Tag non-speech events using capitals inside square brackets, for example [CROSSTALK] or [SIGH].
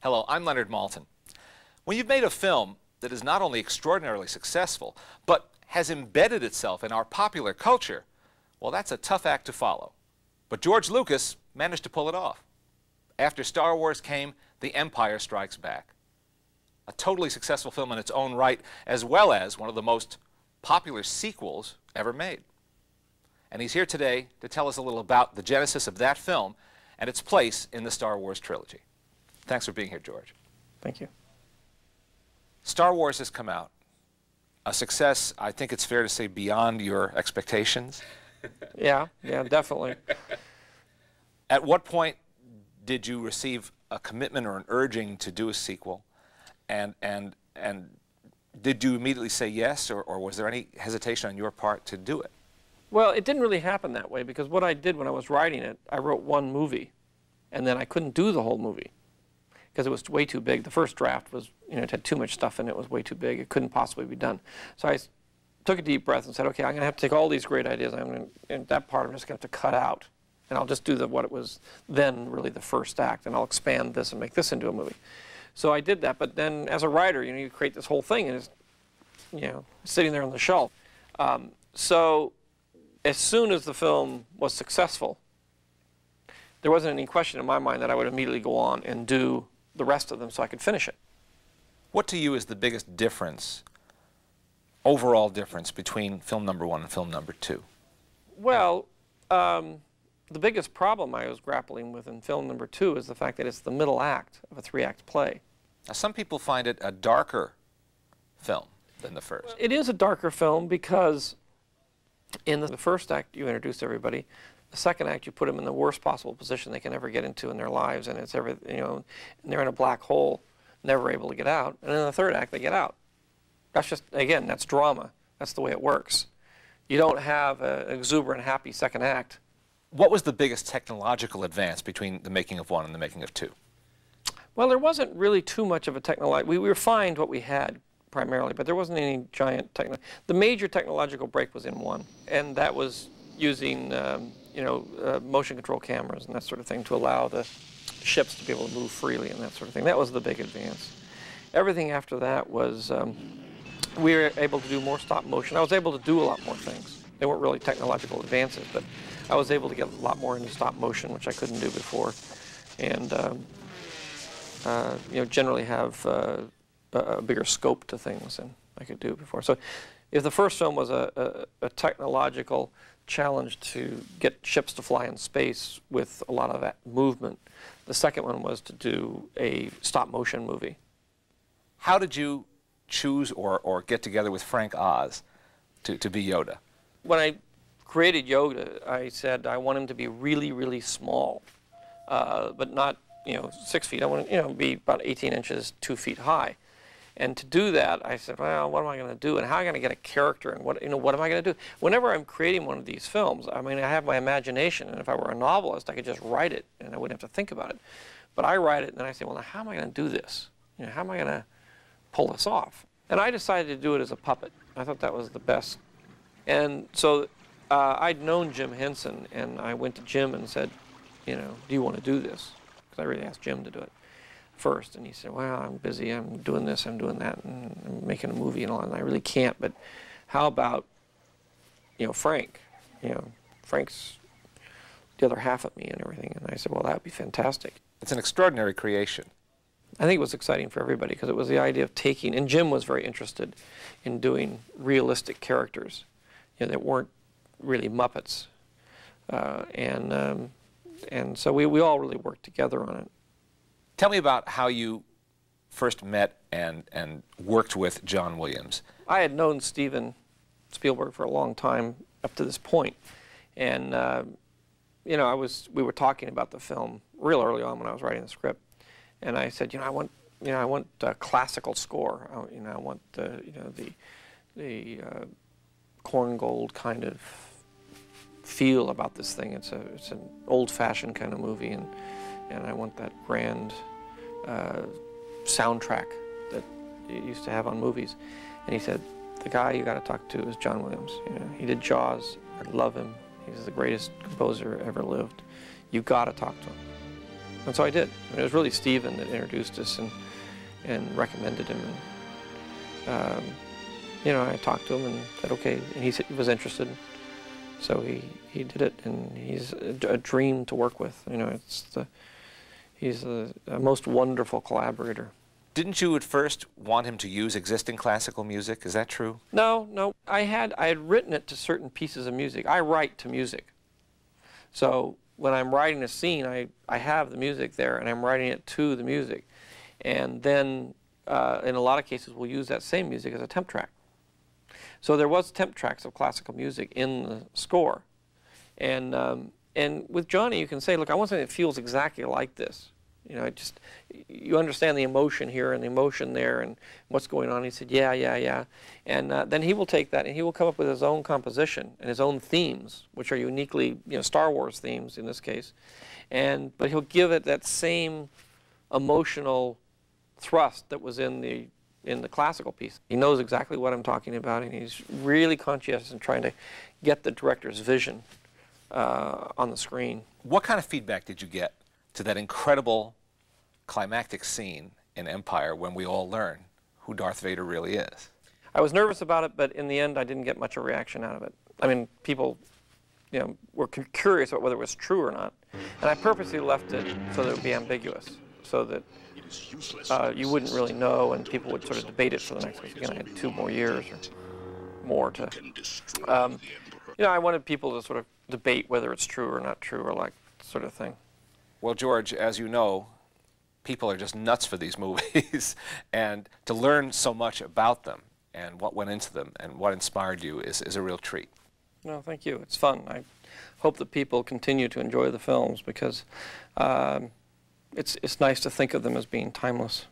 Hello, I'm Leonard Maltin. When you've made a film that is not only extraordinarily successful, but has embedded itself in our popular culture, well, that's a tough act to follow. But George Lucas managed to pull it off. After Star Wars came The Empire Strikes Back. A totally successful film in its own right, as well as one of the most popular sequels ever made. And he's here today to tell us a little about the genesis of that film and its place in the Star Wars trilogy. Thanks for being here, George. Thank you. Star Wars has come out. A success, I think it's fair to say, beyond your expectations. [LAUGHS] Yeah, yeah, definitely. At what point did you receive a commitment or an urging to do a sequel? And, and, and did you immediately say yes, or, or was there any hesitation on your part to do it? Well, it didn't really happen that way because what I did when I was writing it, I wrote one movie, and then I couldn't do the whole movie because it was way too big. The first draft was, you know, it had too much stuff in it. It was way too big. It couldn't possibly be done. So I took a deep breath and said, okay, I'm going to have to take all these great ideas. I'm going that part I'm just going to have to cut out, and I'll just do the what it was then really the first act, and I'll expand this and make this into a movie. So I did that. But then as a writer, you know, you create this whole thing, and it's, you know, sitting there on the shelf. Um, so as soon as the film was successful, there wasn't any question in my mind that I would immediately go on and do the rest of them so I could finish it. What to you is the biggest difference, overall difference, between film number one and film number two? Well, um, the biggest problem I was grappling with in film number two is the fact that it's the middle act of a three-act play. Now, some people find it a darker film than the first. It is a darker film because in the first act you introduce everybody. The second act, you put them in the worst possible position they can ever get into in their lives, and it's every, you know, and they're in a black hole, never able to get out. And in the third act, they get out. That's just, again, that's drama. That's the way it works. You don't have an exuberant, happy second act. What was the biggest technological advance between the making of one and the making of two? Well, there wasn't really too much of a technology. We, we refined what we had primarily, but there wasn't any giant techno. The major technological break was in one, and that was using um, you know, uh, motion control cameras and that sort of thing to allow the ships to be able to move freely and that sort of thing. That was the big advance. Everything after that was um, we were able to do more stop motion. I was able to do a lot more things. They weren't really technological advances, but I was able to get a lot more into stop motion, which I couldn't do before, and um, uh, you know, generally have uh, a bigger scope to things than I could do before. So, if the first film was a, a, a technological challenge to get ships to fly in space with a lot of that movement. The second one was to do a stop motion movie. How did you choose or, or get together with Frank Oz to, to be Yoda? When I created Yoda, I said I want him to be really, really small, uh, but not you know six feet. I want him, you know be about 18 inches, two feet high. And to do that, I said, well, what am I going to do? And how am I going to get a character? And what, you know, what am I going to do? Whenever I'm creating one of these films, I mean, I have my imagination. And if I were a novelist, I could just write it and I wouldn't have to think about it. But I write it and then I say, well, now how am I going to do this? You know, how am I going to pull this off? And I decided to do it as a puppet. I thought that was the best. And so uh, I'd known Jim Henson, and I went to Jim and said, you know, do you want to do this? Because I really asked Jim to do it first. And he said, well, I'm busy. I'm doing this. I'm doing that. And I'm making a movie and all. And I really can't. But how about, you know, Frank? You know, Frank's the other half of me and everything. And I said, well, that would be fantastic. It's an extraordinary creation. I think it was exciting for everybody because it was the idea of taking, and Jim was very interested in doing realistic characters, you know, that weren't really Muppets. Uh, and um, and so we, we all really worked together on it. Tell me about how you first met and, and worked with John Williams. I had known Steven Spielberg for a long time up to this point. And, uh, you know, I was, we were talking about the film real early on when I was writing the script. And I said, you know, I want, you know, I want a classical score. I, you know, I want the, you know, the, the uh, Korngold kind of feel about this thing. It's a, it's an old-fashioned kind of movie, and and I want that grand uh, soundtrack that you used to have on movies. And he said, the guy you got to talk to is John Williams. You know, he did Jaws. I love him. He's the greatest composer ever lived. You got to talk to him. And so I did. And it was really Steven that introduced us and, and recommended him. And, um, you know, I talked to him and said, okay, and he was interested. So he, he did it, and he's a, a dream to work with. You know, it's the, he's a, a most wonderful collaborator. Didn't you at first want him to use existing classical music? Is that true? No, no. I had I had written it to certain pieces of music. I write to music. So when I'm writing a scene, I, I have the music there and I'm writing it to the music. And then uh, in a lot of cases, we'll use that same music as a temp track. So there was temp tracks of classical music in the score. And, um, and with Johnny, you can say, look, I want something that feels exactly like this. You know, just you understand the emotion here and the emotion there and what's going on. He said, yeah, yeah, yeah. And uh, then he will take that and he will come up with his own composition and his own themes, which are uniquely, you know, Star Wars themes in this case. And but he'll give it that same emotional thrust that was in the in the classical piece. He knows exactly what I'm talking about, and he's really conscientious in trying to get the director's vision uh, on the screen. What kind of feedback did you get to that incredible climactic scene in Empire when we all learn who Darth Vader really is. I was nervous about it, but in the end, I didn't get much of a reaction out of it. I mean, people, you know, were curious about whether it was true or not, and I purposely left it so that it would be ambiguous, so that uh, you wouldn't really know, and people would sort of debate it for the next week. Again, I had two more years or more to. Um, you know, I wanted people to sort of debate whether it's true or not true, or like sort of thing. Well, George, as you know, people are just nuts for these [LAUGHS] movies. and to learn so much about them and what went into them and what inspired you is, is a real treat. No, thank you. It's fun. I hope that people continue to enjoy the films because um, it's, it's nice to think of them as being timeless.